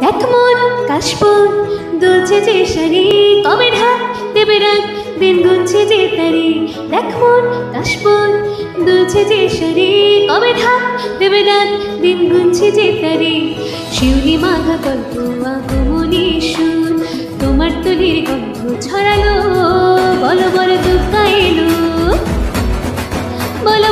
দেখ মন দুলছে যে শাড়ি কবে ঢাক দেবে রাত? দিন গুনছে যে তারি, দেখ মন কাশবন দুলছে যে শাড়ি কবে ঢাক দেবে রাত? দিন গুনছে যে তারি, শিউলি মাঘা গল্প তোমার তুলির গন্ধ ছড়ালো বলো বলো দুর্গা এলো। বলো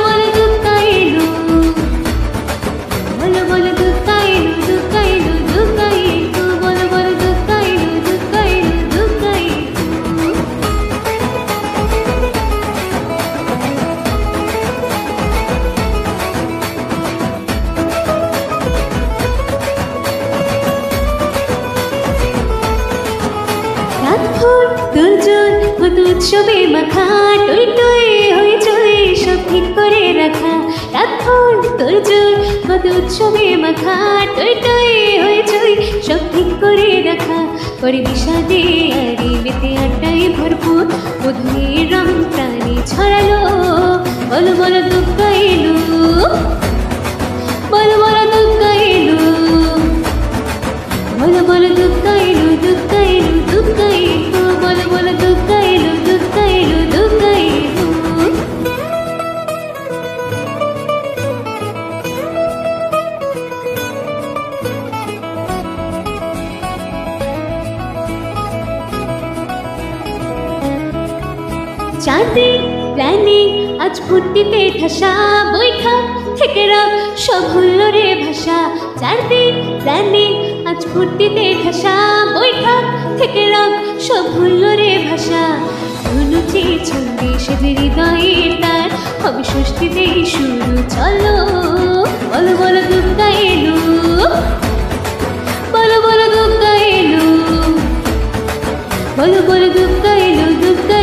হতো উৎসবে মাখা, টই টই চলে সব ঠিক করে রাখা। রাত ভোর দুর্জন হতো উৎসবে মাখা, টই টই চলে সব ঠিক করে রাখা। করে বিষাদে আরে মেতে আড্ডায় ভরপুর মধুরের রং প্রাণী ছড়ালো। বলো বলো দুঃখ এলো। চাঁদে প্ল্যানে আজ ফুর্তিতে ঠাসা বৈঠক থেকে রাখ সব হলো রে ভাষা। প্ল্যানে আজ ফুর্তিতে ঠাসা বৈঠক থেকে রাখ সব হলো রে ভাষা। ছন্দে তার, হবে ষষ্ঠীতে শুরু, চলো। বলো বলো, দুর্গা এলো। বলো বলো, দুর্গা এলো। বলো বলো দুর্গা